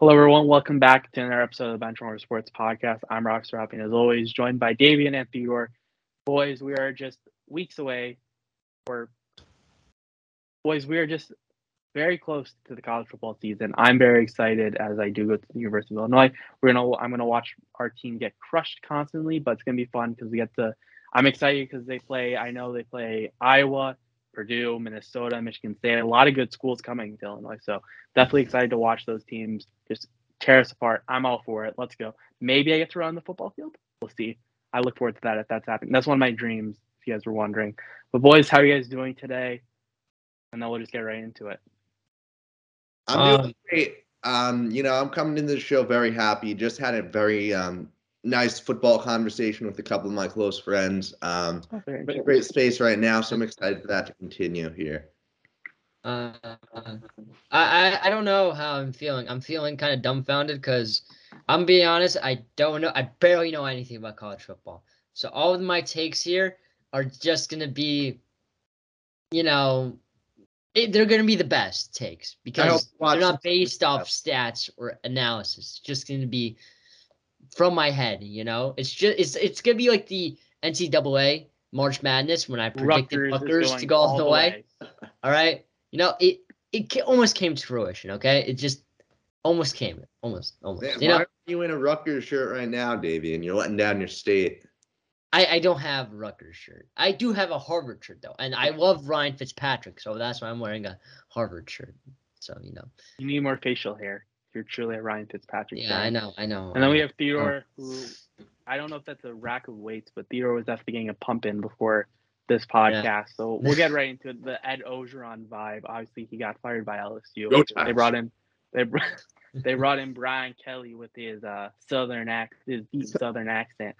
Hello, everyone. Welcome back to another episode of the Benchwarmer Sports Podcast. I'm Rockstar Hopping, as always, joined by Davian and Theodore. Boys, we are just weeks away, or boys, we are just very close to the college football season. I'm very excited as I do go to the University of Illinois. We're gonna, I'm gonna watch our team get crushed constantly, but it's gonna be fun because we get to. I'm excited because they play. I know they play Iowa, Purdue, Minnesota, Michigan State. A lot of good schools coming to Illinois. So definitely excited to watch those teams just tear us apart. I'm all for it. Let's go. Maybe I get to run the football field. We'll see. I look forward to that if that's happening. That's one of my dreams, if you guys were wondering. But boys, how are you guys doing today? And then we'll just get right into it. I'm doing um, great. Um, you know, I'm coming into the show very happy. Just had a very um nice football conversation with a couple of my close friends. Um, oh, in a great space right now, so I'm excited for that to continue here. Uh, I I don't know how I'm feeling. I'm feeling kind of dumbfounded because I'm being honest. I don't know. I barely know anything about college football. So all of my takes here are just gonna be, you know, it, they're gonna be the best takes because they're not based off stats or analysis. It's just gonna be from my head, you know. It's just it's it's gonna be like the NCAA March Madness when I predicted Rutgers, Rutgers to go all the way. way. All right, you know it it almost came to fruition. Okay, it just almost came, almost almost. Man, you know, why are you in a Rutgers shirt right now, Davey? And you're letting down your state. I, I don't have a Rutgers shirt. I do have a Harvard shirt though, and I love Ryan Fitzpatrick, so that's why I'm wearing a Harvard shirt. So you know, you need more facial hair you're truly a Ryan Fitzpatrick. Yeah, fan. I know, I know. And then we have Theodore, who I don't know if that's a rack of weights, but Theodore was definitely getting a pump in before this podcast. Yeah. So we'll get right into the Ed Orgeron vibe. Obviously, he got fired by LSU. Go they brought in they they brought in Brian Kelly with his uh, southern accent, his deep southern accent.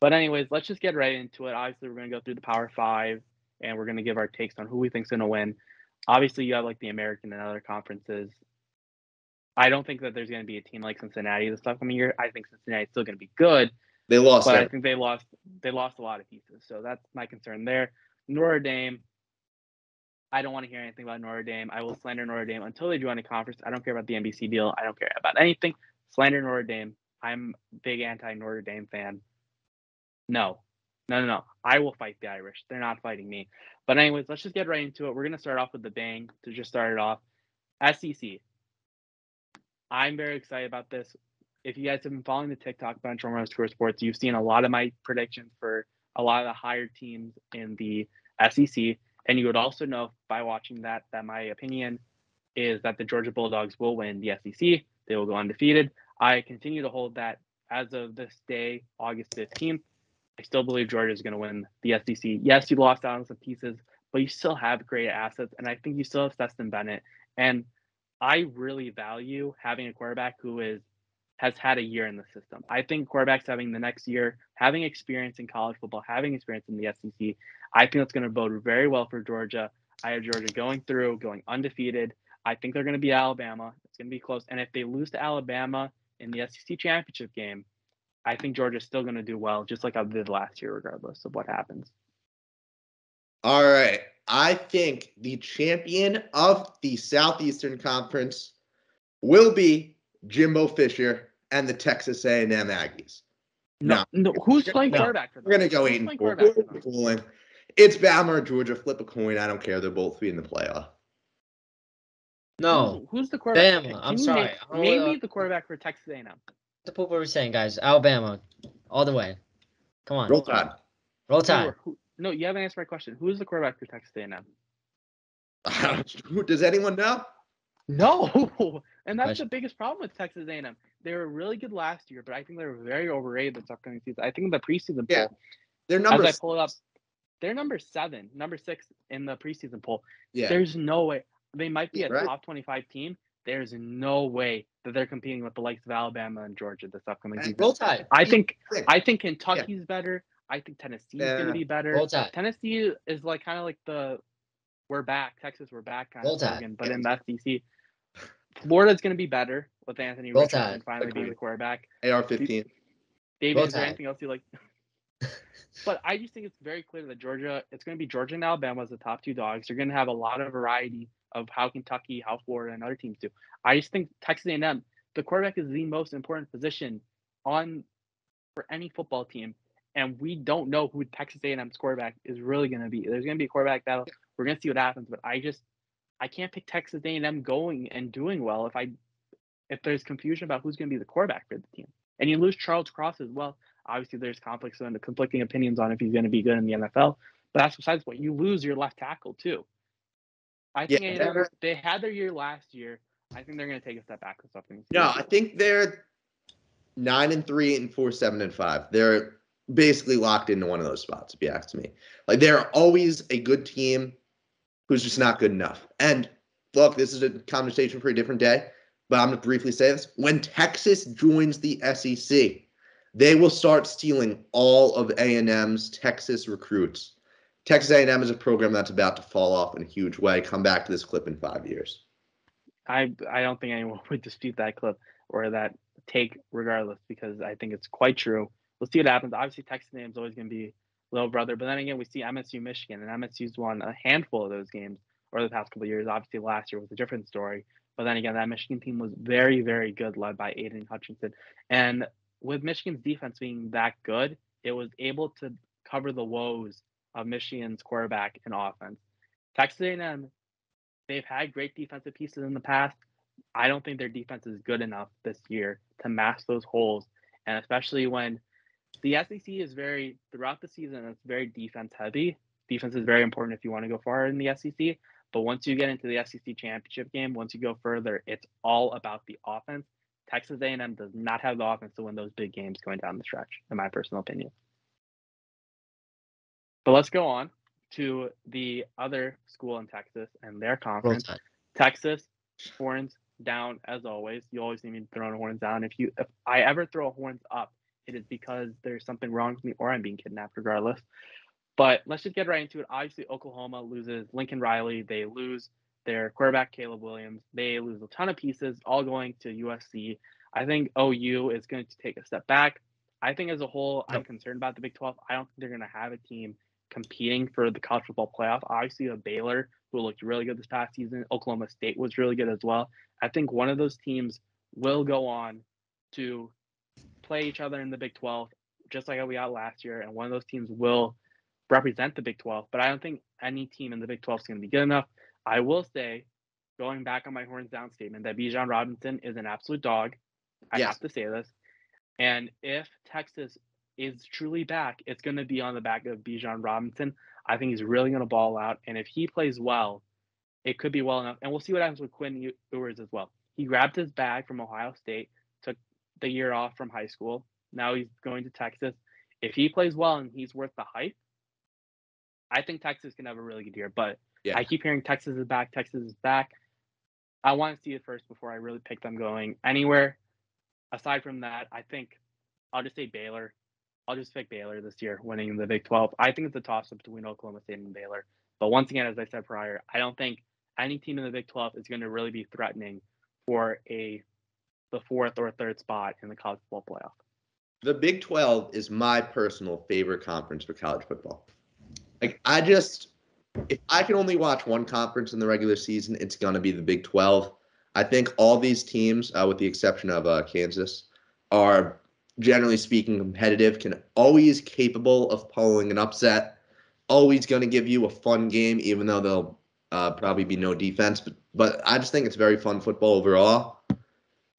But anyways, let's just get right into it. Obviously, we're gonna go through the Power Five, and we're gonna give our takes on who we think's gonna win. Obviously, you have like the American and other conferences. I don't think that there's going to be a team like Cincinnati this upcoming year. I think Cincinnati's still going to be good. They lost, but I think they lost. They lost a lot of pieces, so that's my concern there. Notre Dame. I don't want to hear anything about Notre Dame. I will slander Notre Dame until they join a conference. I don't care about the NBC deal. I don't care about anything. Slander Notre Dame. I'm big anti Notre Dame fan. No, no, no, no. I will fight the Irish. They're not fighting me. But anyways, let's just get right into it. We're gonna start off with the bang to just start it off. SEC. I'm very excited about this. If you guys have been following the TikTok Benchwarmer Sports, you've seen a lot of my predictions for a lot of the higher teams in the SEC. And you would also know by watching that that my opinion is that the Georgia Bulldogs will win the SEC. They will go undefeated. I continue to hold that as of this day, August 15th. I still believe Georgia is going to win the SEC. Yes, you lost out on some pieces, but you still have great assets. And I think you still have Stetson Bennett. And I really value having a quarterback who is has had a year in the system. I think quarterbacks having the next year, having experience in college football, having experience in the SEC, I think that's going to bode very well for Georgia. I have Georgia going through, going undefeated. I think they're going to be Alabama. It's going to be close. And if they lose to Alabama in the SEC championship game, I think Georgia's still going to do well, just like I did last year, regardless of what happens. All right. I think the champion of the Southeastern Conference will be Jimbo Fisher and the Texas A&M Aggies. No, no, who's playing no, quarterback for them? We're gonna go eight and four. It's Bama or Georgia. Flip a coin. I don't care. They're both be in the playoff. No, who's, who's the quarterback? Bama. I'm sorry. Name, name uh, me the quarterback for Texas A&M. The what we're saying, guys. Alabama, all the way. Come on. Roll Tide. Roll Tide. Who, no, you haven't answered my question. Who is the quarterback for Texas A&M? Does anyone know? No, and that's the biggest problem with Texas A&M. They were really good last year, but I think they're very overrated this upcoming season. I think in the preseason yeah. poll, they're number. As I pull it up, they're number seven, number six in the preseason poll. Yeah. There's no way they might be a right. top 25 team. There's no way that they're competing with the likes of Alabama and Georgia this upcoming season. Roll Tide. I think I think Kentucky's yeah. better. I think Tennessee is going to be better. Tennessee is like kind of like the we're back. Texas, we're back kind of slogan, but in the SEC, Florida's going to be better with Anthony Roll Richardson finally being the quarterback. AR-15. David, is there anything else you like? but I just think it's very clear that Georgia, it's going to be Georgia and Alabama as the top two dogs. You're going to have a lot of variety of how Kentucky, how Florida, and other teams do. I just think Texas A&M, the quarterback is the most important position on for any football team, and we don't know who Texas A&M's quarterback is really going to be. There's going to be a quarterback battle. we're going to see what happens, but I just I can't pick Texas A&M going and doing well if I if there's confusion about who's going to be the quarterback for the team. And you lose Charles Cross as well. Obviously, there's conflicts and conflicting opinions on if he's going to be good in the NFL. But that's besides the point. You lose your left tackle too. I think yeah, they had their year last year. I think they're going to take a step back with something. No, I think they're nine and three and four, seven and five. They're basically locked into one of those spots. If you ask me, like they're always a good team who's just not good enough. And look, this is a conversation for a different day, but I'm to briefly say this: when Texas joins the SEC, they will start stealing all of A&M's Texas recruits. Texas A&M is a program that's about to fall off in a huge way. Come back to this clip in five years. I I don't think anyone would dispute that clip or that take regardless because I think it's quite true. We'll see what happens. Obviously, Texas A&M is always going to be little brother, but then again, we see MSU Michigan, and MSU's won a handful of those games over the past couple years. Obviously, last year was a different story, but then again, that Michigan team was very very good, led by Aidan Hutchinson, and with Michigan's defense being that good, it was able to cover the woes of Michigan's quarterback and offense. Texas A&M, they've had great defensive pieces in the past. I don't think their defense is good enough this year to mask those holes, and especially when the SEC is very throughout the season. It's very defense heavy. Defense is very important if you want to go far in the SEC. But once you get into the SEC championship game, once you go further, it's all about the offense. Texas A&M does not have the offense to win those big games going down the stretch, in my personal opinion. But let's go on to the other school in Texas and their conference. Texas horns down as always. You always need me throwing horns down. If you if I ever throw horns up, it is because there's something wrong with me or I'm being kidnapped regardless. But let's just get right into it. Obviously, Oklahoma loses Lincoln Riley. They lose their quarterback Caleb Williams. They lose a ton of pieces, all going to USC. I think OU is going to take a step back. I think as a whole, I'm concerned about the Big 12. I don't think they're going to have a team competing for the college football playoff. Obviously, a Baylor who looked really good this past season. Oklahoma State was really good as well. I think one of those teams will go on to play each other in the Big 12, just like we got last year, and one of those teams will represent the Big 12. But I don't think any team in the Big 12 is going to be good enough. I will say, going back on my horns down statement, that Bijan Robinson is an absolute dog. I yes. have to say this. And if Texas is truly back, it's going to be on the back of Bijan Robinson. I think he's really going to ball out. And if he plays well, it could be well enough. And we'll see what happens with Quinn Ewers as well. He grabbed his bag from Ohio State, the year off from high school. Now he's going to Texas. If he plays well and he's worth the hype, I think Texas can have a really good year. But yeah. I keep hearing Texas is back, Texas is back. I want to see it first before I really pick them going anywhere. Aside from that, I think I'll just say Baylor. I'll just pick Baylor this year, winning the Big 12. I think it's a toss up between Oklahoma State and Baylor. But once again, as I said prior, I don't think any team in the Big 12 is going to really be threatening for a the fourth or third spot in the college football playoff. The Big 12 is my personal favorite conference for college football. Like I just if I can only watch one conference in the regular season, it's going to be the Big 12. I think all these teams, uh, with the exception of uh, Kansas, are generally speaking competitive, can always capable of pulling an upset, always going to give you a fun game, even though there'll uh, probably be no defense. But, but I just think it's very fun football overall.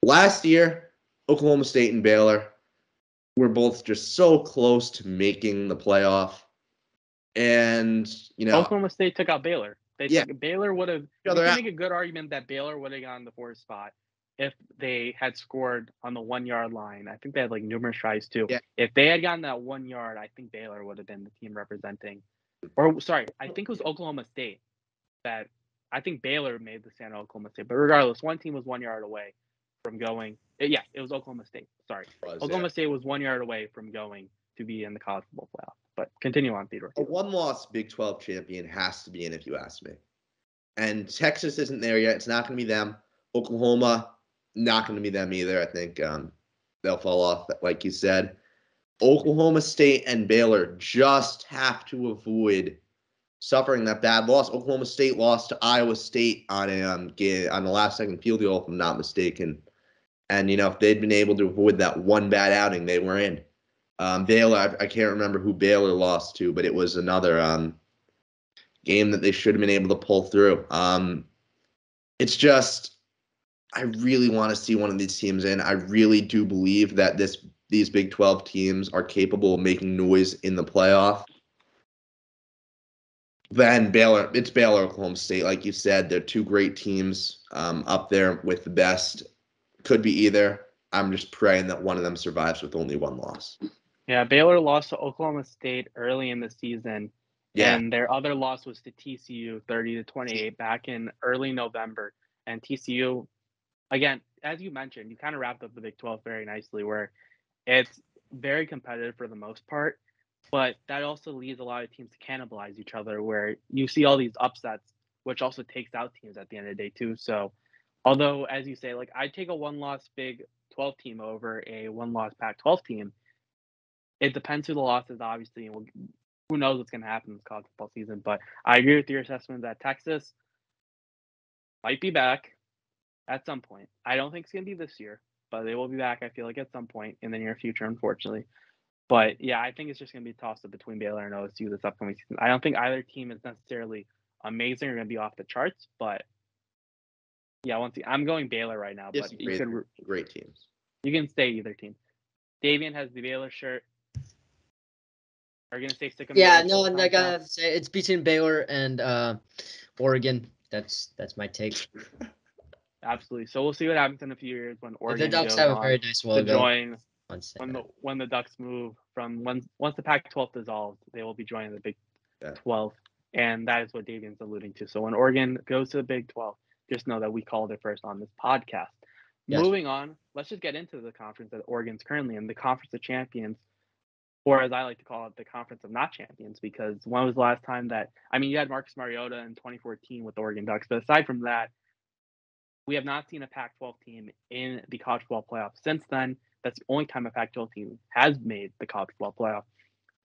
Last year, Oklahoma State and Baylor were both just so close to making the playoff. And, you know, Oklahoma State took out Baylor. They yeah. Took, Baylor would have. You know, make a good argument that Baylor would have gotten the fourth spot if they had scored on the one yard line. I think they had like numerous tries too. Yeah. If they had gotten that one yard, I think Baylor would have been the team representing. Or sorry, I think it was Oklahoma State that I think Baylor made the San Oklahoma State. But regardless, one team was one yard away from going. Eh, yeah, it was Oklahoma State. Sorry, was, Oklahoma yeah. State was one yard away from going to be in the college football playoff. But continue on, Theodore. A one-loss Big 12 champion has to be in, if you ask me. And Texas isn't there yet. It's not going to be them. Oklahoma, not going to be them either. I think um, they'll fall off, like you said. Oklahoma State and Baylor just have to avoid suffering that bad loss. Oklahoma State lost to Iowa State on a um, game, on the last second field goal, if I'm not mistaken And you know, if they'd been able to avoid that one bad outing, they were in. Um, Baylor, I, I, can't remember who Baylor lost to, but it was another um, game that they should have been able to pull through. Um, it's just, I really want to see one of these teams in. I really do believe that this these Big 12 teams are capable of making noise in the playoff. Then Baylor, it's Baylor, Oklahoma State. Like you said, they're two great teams um, up there with the best. Could be either. I'm just praying that one of them survives with only one loss. Yeah, Baylor lost to Oklahoma State early in the season. Yeah. And their other loss was to TCU 30 to 28 back in early November. And TCU, again, as you mentioned, you kind of wrapped up the Big 12 very nicely, where it's very competitive for the most part, but that also leaves a lot of teams to cannibalize each other, where you see all these upsets, which also takes out teams at the end of the day, too. So, although, as you say, like I'd take a one loss Big 12 team over a one loss Pac 12 team it depends who the loss is, obviously, and we'll, who knows what's going to happen this college football season. But I agree with your assessment that Texas might be back at some point. I don't think it's going to be this year, but they will be back. I feel like at some point in the near future, unfortunately. But yeah, I think it's just going to be tossed up between Baylor and OSU this upcoming season. I don't think either team is necessarily amazing or going to be off the charts, but yeah, once I'm going Baylor right now, yes, but great, you could great teams. You can stay either team. Davian has the Baylor shirt. Are you gonna say stick? Yeah, no, and I gotta say it's between Baylor and uh, Oregon. That's that's my take. Absolutely. So we'll see what happens in a few years when Oregon. The Ducks have a very nice logo. To join when the when the Ducks move from once once the Pac-12 dissolves, they will be joining the Big yeah. 12, and that is what Davian's alluding to. So when Oregon goes to the Big 12, just know that we called it first on this podcast. Yes. Moving on, let's just get into the conference that Oregon's currently in, the Conference of Champions or as I like to call it, the conference of not champions, because when was the last time that I mean you had Marcus Mariota in 2014 with the Oregon Ducks, but aside from that, we have not seen a Pac-12 team in the college football playoff since then. That's the only time a Pac-12 team has made the college football playoff.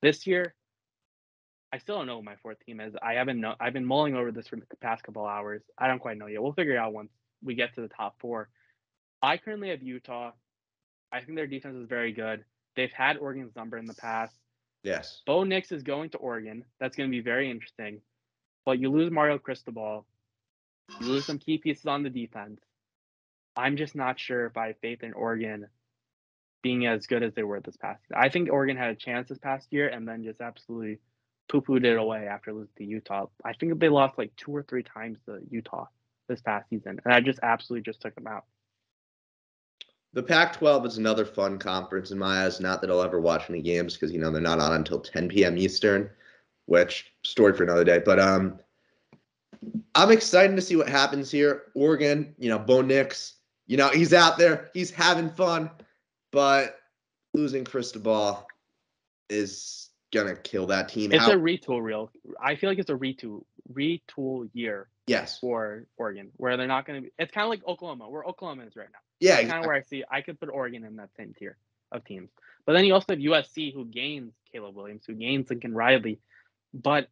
This year, I still don't know what my fourth team is. I haven't know. I've been mulling over this for the past couple hours. I don't quite know yet. We'll figure it out once we get to the top four. I currently have Utah. I think their defense is very good. They've had Oregon's number in the past. Yes. Bo Nix is going to Oregon. That's going to be very interesting. But you lose Mario Cristobal. You lose some key pieces on the defense. I'm just not sure if I have faith in Oregon being as good as they were this past year. I think Oregon had a chance this past year and then just absolutely poo pooed it away after losing to Utah. I think they lost like two or three times to Utah this past season. And I just absolutely just took them out. The Pac 12 is another fun conference in my eyes. Not that I'll ever watch any games because, you know, they're not on until 10 p.m. Eastern, which story for another day. But um, I'm excited to see what happens here. Oregon, you know, Bo Nix, you know, he's out there, he's having fun, but losing Cristobal is gonna kill that team. It's How- a retool reel. I feel like it's a retool retool year. Yes. For Oregon, where they're not gonna be. It's kind of like Oklahoma, where Oklahoma is right now. Yeah, exactly. kind of where I see. I could put Oregon in that same tier of teams. But then you also have USC, who gains Caleb Williams, who gains Lincoln Riley, but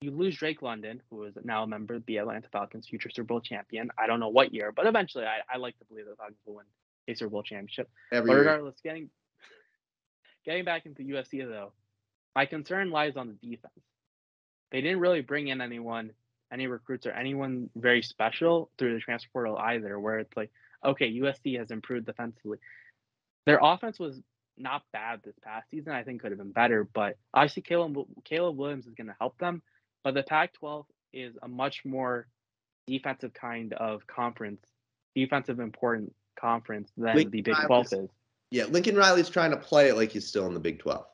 you lose Drake London, who is now a member of the Atlanta Falcons, future Super Bowl champion. I don't know what year, but eventually, I, I like to believe the Falcons will win a Super Bowl championship. Every but regardless, year. getting getting back into USC though, my concern lies on the defense. They didn't really bring in anyone, any recruits or anyone very special through the transfer portal either, where it's like, okay, USC has improved defensively. Their offense was not bad this past season. I think could have been better, but obviously Caleb Caleb Williams is going to help them. But the Pac-12 is a much more defensive kind of conference, defensive important conference than Lincoln the Big Riley's, 12 is. Yeah, Lincoln Riley's trying to play it like he's still in the Big 12.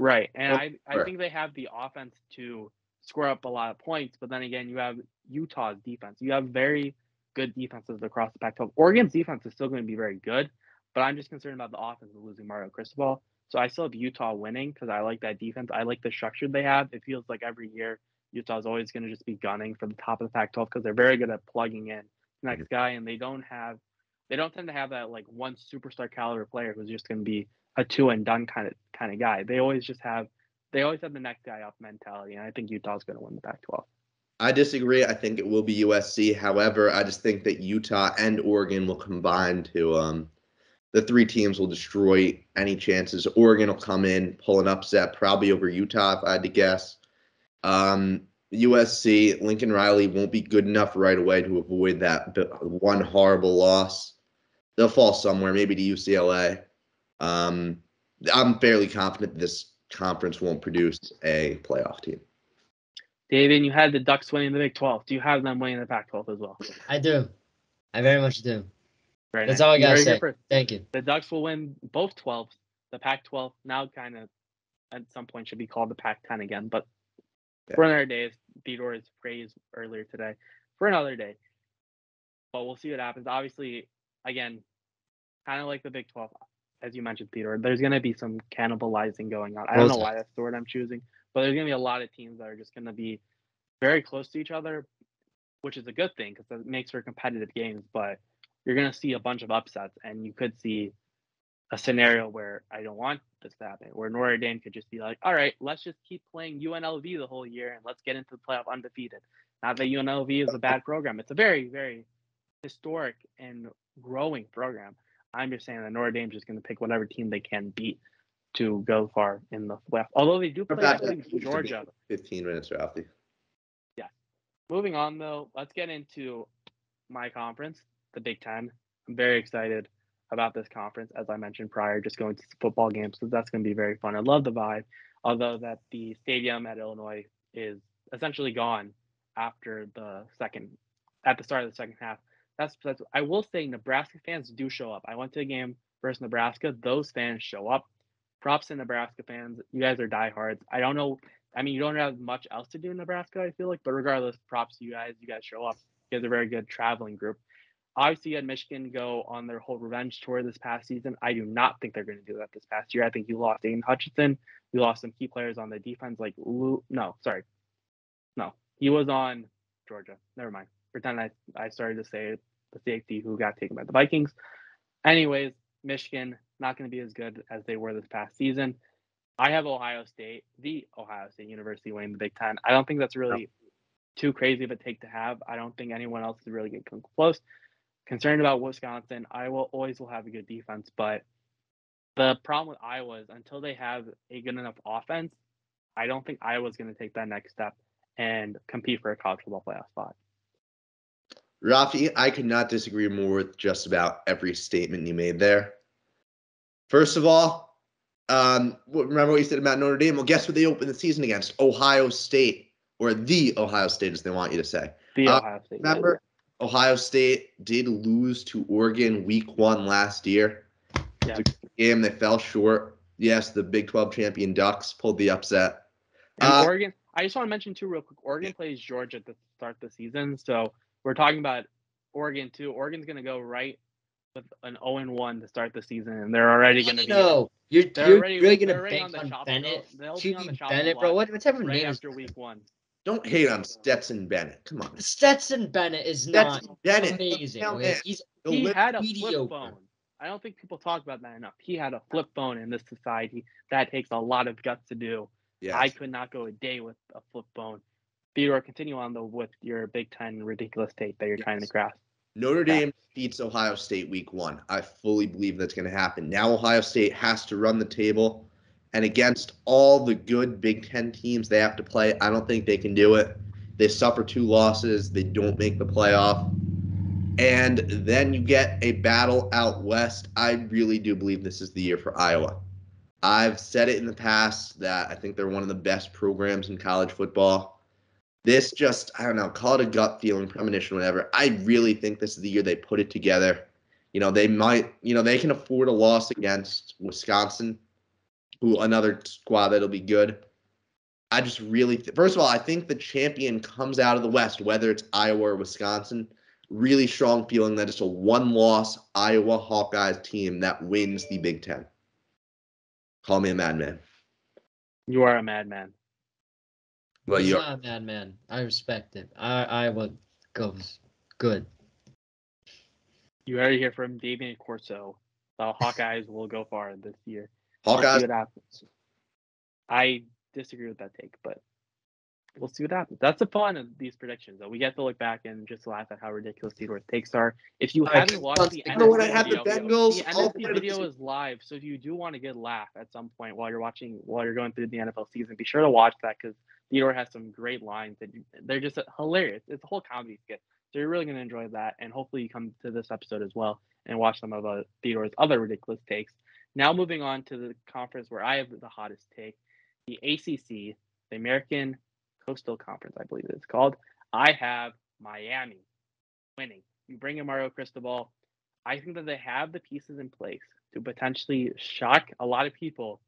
Right. And I, I think they have the offense to score up a lot of points, but then again, you have Utah's defense. You have very good defenses across the Pac-12. Oregon's defense is still going to be very good, but I'm just concerned about the offense of losing Mario Cristobal. So I still have Utah winning because I like that defense. I like the structure they have. It feels like every year Utah's always going to just be gunning for the top of the Pac-12 because they're very good at plugging in the next mm-hmm. guy, and they don't have they don't tend to have that like one superstar caliber player who's just going to be a two and done kind of kind of guy. They always just have they always have the next guy up mentality, and I think Utah's going to win the Pac-12. I disagree. I think it will be USC. However, I just think that Utah and Oregon will combine to um, the three teams will destroy any chances. Oregon will come in, pull an upset, probably over Utah, if I had to guess. Um, USC, Lincoln Riley won't be good enough right away to avoid that one horrible loss. They'll fall somewhere, maybe to UCLA. Um, I'm fairly confident this conference won't produce a playoff team. David, you had the Ducks winning the Big 12. Do you have them winning the Pac 12 as well? I do. I very much do. Very That's nice. all I got to say. Thank you. The Ducks will win both 12s. The Pac 12 now kind of at some point should be called the Pac 10 again, but yeah. for another day, as Theodore's phrase earlier today, for another day. But we'll see what happens. Obviously, again, kind of like the Big 12, as you mentioned, Theodore, there's going to be some cannibalizing going on. I don't know why that's the word I'm choosing, but there's going to be a lot of teams that are just going to be very close to each other, which is a good thing because it makes for competitive games. But you're going to see a bunch of upsets, and you could see a scenario where I don't want this to happen, where Notre Dame could just be like, all right, let's just keep playing UNLV the whole year and let's get into the playoff undefeated. Not that UNLV is a bad program. It's a very, very historic and growing program. I'm just saying that Notre Dame's just going to pick whatever team they can beat to go far in the playoff. Although they do play Georgia. 15 minutes, Ralphie. Yeah. Moving on, though, let's get into my conference, the Big Ten. I'm very excited about this conference, as I mentioned prior, just going to football games. So that's going to be very fun. I love the vibe, although that the stadium at Illinois is essentially gone after the second, at the start of the second half. That's, that's I will say Nebraska fans do show up. I went to a game versus Nebraska. Those fans show up. Props to Nebraska fans. You guys are diehards. I don't know. I mean, you don't have much else to do in Nebraska, I feel like, but regardless, props to you guys. You guys show up. You guys are a very good traveling group. Obviously, you had Michigan go on their whole revenge tour this past season. I do not think they're going to do that this past year. I think you lost Aidan Hutchinson. You lost some key players on the defense, like Lou. No, sorry, no, he was on Georgia. Never mind. Pretend I I started to say the safety who got taken by the Vikings. Anyways, Michigan not going to be as good as they were this past season. I have Ohio State, the Ohio State University winning the Big Ten. I don't think that's really too crazy of a take to have. I don't think anyone else is really going to come close concerned about Wisconsin. Iowa always will have a good defense, but the problem with Iowa is until they have a good enough offense, I don't think Iowa's going to take that next step and compete for a college football playoff spot. Raffi, I could not disagree more with just about every statement you made there. First of all, um, remember what you said about Notre Dame? Well, guess what they opened the season against? Ohio State, or the Ohio State, as they want you to say. The uh, Ohio State. Remember, Ohio State did lose to Oregon week one last year. Yeah. game they fell short. Yes, the Big 12 champion Ducks pulled the upset. And uh, Oregon, I just want to mention too, real quick. Oregon plays Georgia to start of the season, so we're talking about Oregon too. Oregon's going to go right with an 0 and 1 to start the season, and they're already going to be. No, you're, you're already, really going to bank on, on Bennett. Bennett, bro. What, whatever right name after week one. Don't hate on Stetson Bennett. Come on. Stetson Bennett is Stetson not Bennett. amazing. He's, he had a mediocre. flip phone. I don't think people talk about that enough. He had a flip phone in this society. That takes a lot of guts to do. Yes. I could not go a day with a flip phone. Theodore, continue on though with your Big Ten ridiculous take that you're yes. trying to grasp. Notre Dame beats Ohio State week one. I fully believe that's going to happen. Now Ohio State has to run the table and against all the good Big Ten teams they have to play, I don't think they can do it. They suffer two losses, they don't make the playoff. And then you get a battle out west. I really do believe this is the year for Iowa. I've said it in the past that I think they're one of the best programs in college football. This just, I don't know, call it a gut feeling, premonition, whatever. I really think this is the year they put it together. You know, they might, you know, they can afford a loss against Wisconsin who another squad that'll be good. I just really, th- first of all, I think the champion comes out of the West, whether it's Iowa or Wisconsin. Really strong feeling that it's a one loss Iowa Hawkeyes team that wins the Big Ten. Call me a madman. You are a madman. Well, you're not a madman. I respect it. I Iowa goes good. You heard it here from Damian Corso. The Hawkeyes will go far this year. Hawkeyes. I disagree with that take, but we'll see what happens. That's the fun of these predictions. Though we get to look back and just laugh at how ridiculous Theodore's takes are. If you right, haven't watched the Remember when I NFC had the video, Bengals? the all NFC part of video is live, so if you do want to get a laugh at some point while you're watching, while you're going through the NFL season, be sure to watch that because Theodore has some great lines that you, they're just hilarious. It's a whole comedy skit, so you're really going to enjoy that. And hopefully, you come to this episode as well and watch some of uh, Theodore's other ridiculous takes. Now, moving on to the conference where I have the hottest take, the ACC, the American Coastal Conference, I believe it's called. I have Miami winning. You bring in Mario Cristobal. I think that they have the pieces in place to potentially shock a lot of people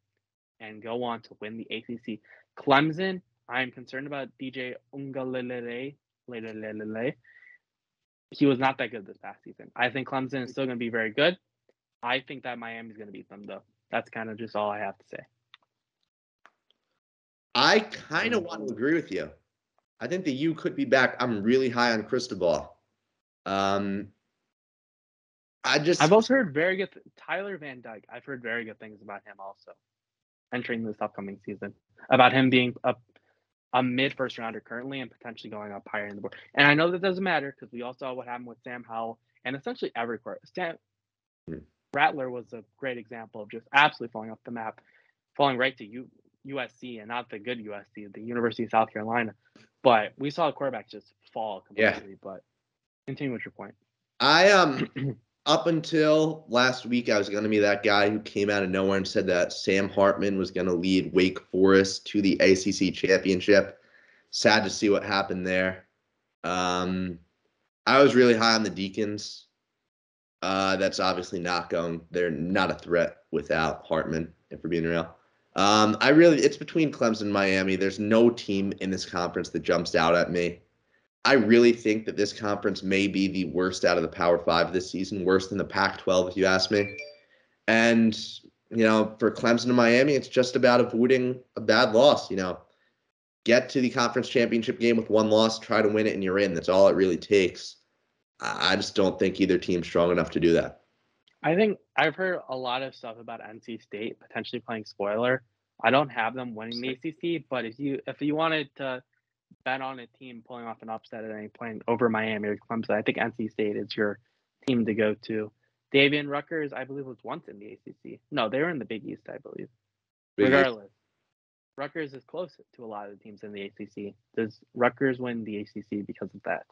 and go on to win the ACC. Clemson, I am concerned about DJ Uiagalelei. He was not that good this past season. I think Clemson is still going to be very good. I think that Miami's going to beat them, though. That's kind of just all I have to say. I kind of want to agree with you. I think that you could be back. I'm really high on Cristobal. Um, I just I've also heard very good Tyler Van Dyke. I've heard very good things about him also entering this upcoming season. About him being a a mid first rounder currently and potentially going up higher in the board. And I know that doesn't matter because we all saw what happened with Sam Howell and essentially every court. Sam Hmm. Rattler was a great example of just absolutely falling off the map, falling right to U, USC and not the good USC, the University of South Carolina. But we saw the quarterback just fall Yeah. completely. But continue with your point. I um up until last week, I was going to be that guy who came out of nowhere and said that Sam Hartman was going to lead Wake Forest to the ACC championship. Sad to see what happened there. Um, I was really high on the Deacons. Uh, that's obviously not going. They're not a threat without Hartman, if we're being real. Um, I really, it's between Clemson and Miami. There's no team in this conference that jumps out at me. I really think that this conference may be the worst out of the Power Five this season, worse than the Pac 12, if you ask me. And, you know, for Clemson and Miami, it's just about avoiding a bad loss. You know, get to the conference championship game with one loss, try to win it, and you're in. That's all it really takes. I I just don't think either team's strong enough to do that. I think I've heard a lot of stuff about NC State potentially playing spoiler. I don't have them winning the ACC, but if you if you wanted to bet on a team pulling off an upset at any point over Miami or Clemson, I think NC State is your team to go to. Davian Rutgers, I believe, was once in the ACC. No, they were in the Big East, I believe. Big East. Regardless, Rutgers is close to a lot of the teams in the ACC. Does Rutgers win the ACC because of that?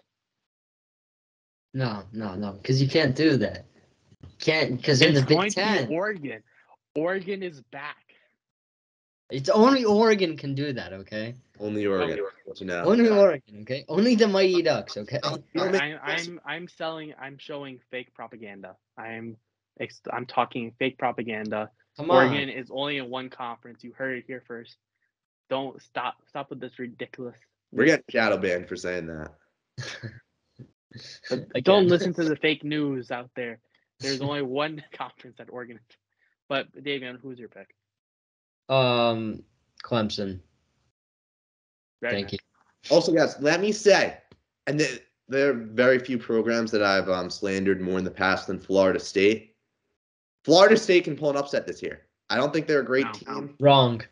No, no, no, because you can't do that. Can't because in it's the Big going Ten, be Oregon. Oregon is back. it's only Oregon can do that. Okay, Only Oregon. You know. only Oregon. Okay, only the Mighty Ducks. Okay, I'll- I'll make- I'm, I'm I'm selling. I'm showing fake propaganda. I'm I'm talking fake propaganda. come on. Oregon is only in one conference. You heard it here first. Don't stop. Stop with this ridiculous. We're getting shadow banned for saying that. Don't listen to the fake news out there. There's only one conference that Oregon. But Davian, who's your pick? Um, Clemson. Very Thank nice. you. Also, guys, let me say, and there, there are very few programs that I've um, slandered more in the past than Florida State. Florida State can pull an upset this year. I don't think they're a great No. team. Wrong.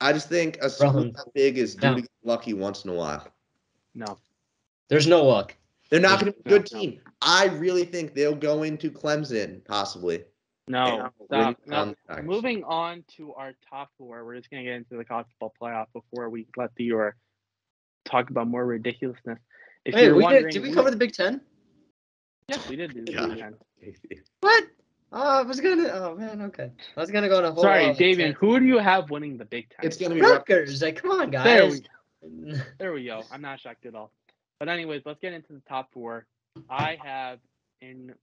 I just think a school Wrong. that big is due No. to get lucky once in a while. No. There's no luck. They're not going to be a good no, no. team. I really think they'll go into Clemson, possibly. No. Stop. win No. on the Tigers. Moving on to our top four, we're just gonna get into the college football playoff before we let the or talk about more ridiculousness. If Wait, we did, did we cover the Big Ten? Yes, we did do the Yeah. Big Ten. What? Oh, I was gonna. Oh man, okay. I was gonna go on a whole. Sorry, Davian. Who do you have winning the Big Ten? It's going to be rough. Rutgers. Like, come on, guys. there guys. we there we go. I'm not shocked at all. But anyways, let's get into the top four. I have in,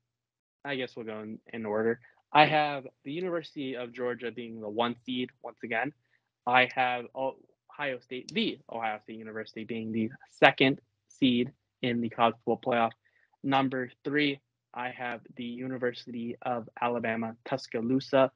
I guess we'll go in, in order. I have the University of Georgia being the one seed once again. I have Ohio State, the Ohio State University being the second seed in the college football playoff. Number three, I have the University of Alabama, Tuscaloosa.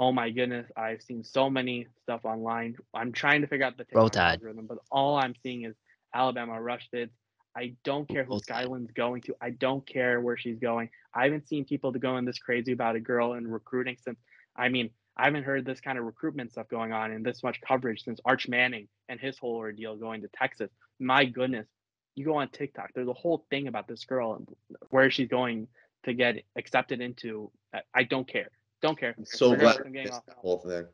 Oh my goodness, I've seen so many stuff online. I'm trying to figure out the TikTok algorithm, but all I'm seeing is Alabama rush bids. I don't care who Skylin's going to. I don't care where she's going. I haven't seen people going this crazy about a girl in recruiting since. I mean, I haven't heard this kind of recruitment stuff going on and this much coverage since Arch Manning and his whole ordeal going to Texas. My goodness, you go on TikTok. There's a whole thing about this girl and where she's going to get accepted into. I don't care. Don't care. I'm so glad I'm getting off the whole thing.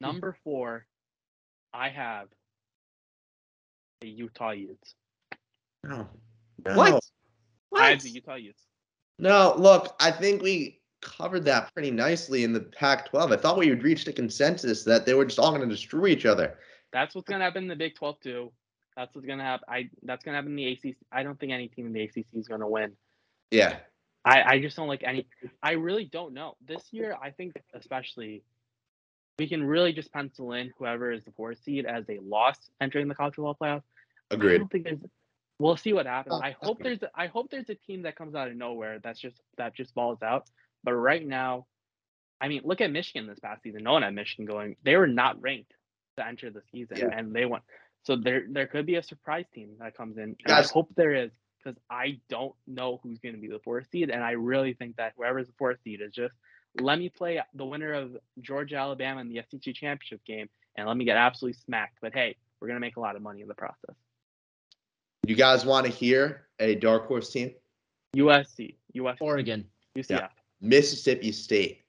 Number four, I have the Utah Utes. No. no. What? what? I have the Utah Utes. No, look, I think we covered that pretty nicely in the Pac-12. I thought we had reached a consensus that they were just all going to destroy each other. That's what's going to happen in the Big 12 too. That's what's going to happen. I that's going to happen in the ACC. I don't think any team in the ACC is going to win. Yeah. I I just don't like any. I really don't know this year. I think especially we can really just pencil in whoever is the fourth seed as a loss entering the college football playoff. Agreed. I don't think there's. We'll see what happens. I hope there's. I hope there's a team that comes out of nowhere that's just that just falls out. But right now, I mean, look at Michigan this past season. No one had Michigan going. They were not ranked to enter the season, yeah. and they won. So there, there could be a surprise team that comes in. And I hope there is, because I don't know who's going to be the fourth seed, and I really think that whoever's the fourth seed is just let me play the winner of Georgia Alabama in the SEC championship game, and let me get absolutely smacked. But hey, we're gonna make a lot of money in the process. You guys want to hear a dark horse team? USC, USC, Oregon, UCF. Yeah. Mississippi State.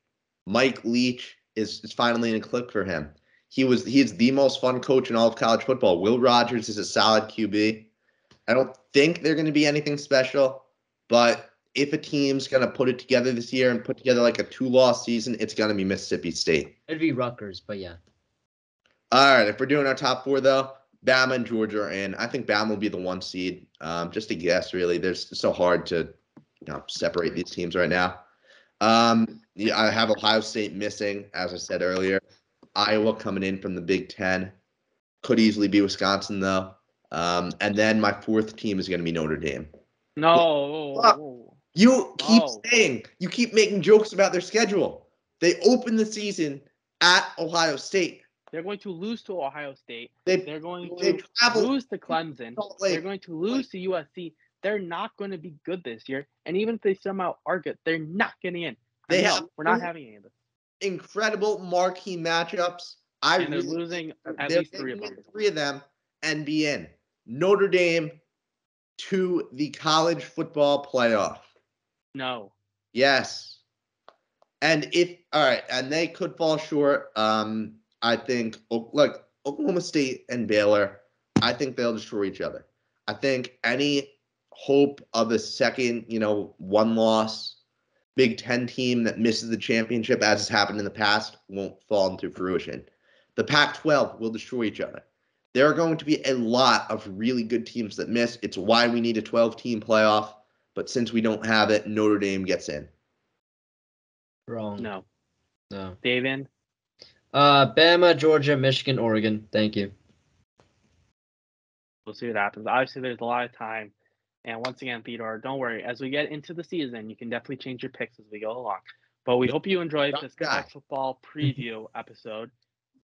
Mike Leach is, is finally in a click for him. He was he's the most fun coach in all of college football. Will Rogers is a solid QB. I don't think they're going to be anything special, but if a team's going to put it together this year and put together like a two-loss season, it's going to be Mississippi State. It'd be Rutgers, but yeah. All right, if we're doing our top four though, Bama and Georgia are in. I think Bama will be the one seed. Um, just a guess, really. There's so hard to you know separate these teams right now. Um, yeah, I have Ohio State missing, as I said earlier. Iowa coming in from the Big Ten. Could easily be Wisconsin, though. Um, and then my fourth team is going to be Notre Dame. No. You keep no. saying, you keep making jokes about their schedule. They open the season at Ohio State. They're going to lose to Ohio State. They, are going to lose to Clemson. They're going to lose to USC they're not going to be good this year. And even if they somehow are good, they're not getting in. They have we're not having any of this. Incredible marquee matchups. I and they're losing at least three of them. Three of them and be in. Notre Dame to the college football playoff. No. Yes. And if all right, and they could fall short. Um, I think look, Oklahoma State and Baylor, I think they'll destroy each other. I think any hope of a second, you know, one loss Big Ten team that misses the championship, as has happened in the past, won't fall into fruition. The Pac 12 will destroy each other. There are going to be a lot of really good teams that miss. It's why we need a 12 team playoff. But since we don't have it, Notre Dame gets in. Wrong. No. No. David? Uh, Bama, Georgia, Michigan, Oregon. Thank you. We'll see what happens. Obviously, there's a lot of time and once again, Theodore, don't worry. As we get into the season, you can definitely change your picks as we go along. But we hope you enjoyed this college football preview episode.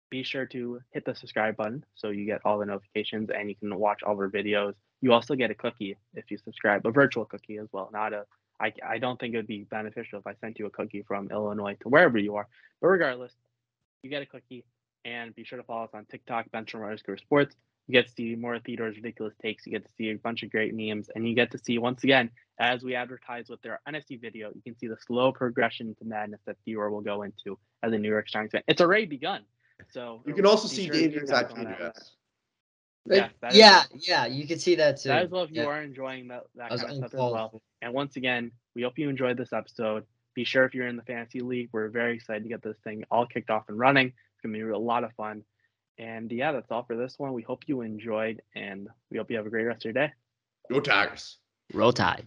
Be sure to hit the subscribe button so you get all the notifications and you can watch all of our videos. You also get a cookie if you subscribe, a virtual cookie as well. Not a. I, I don't think it would be beneficial if I sent you a cookie from Illinois to wherever you are. But regardless, you get a cookie. And be sure to follow us on TikTok, Benchwarmer underscore sports. You get to see more of Theodore's ridiculous takes. You get to see a bunch of great memes, and you get to see once again as we advertise with their NFC video. You can see the slow progression to madness that Theodore will go into as a New York Giants fan. It's already begun. So you can also see sure David's actually dress. Yeah, yeah, yeah, you can see that too. That is well if you yeah. are enjoying that, that kind of stuff as well. And once again, we hope you enjoyed this episode. Be sure if you're in the fantasy league, we're very excited to get this thing all kicked off and running. It's gonna be a lot of fun. And yeah, that's all for this one. We hope you enjoyed and we hope you have a great rest of your day. Go Tigers. Roll Tide.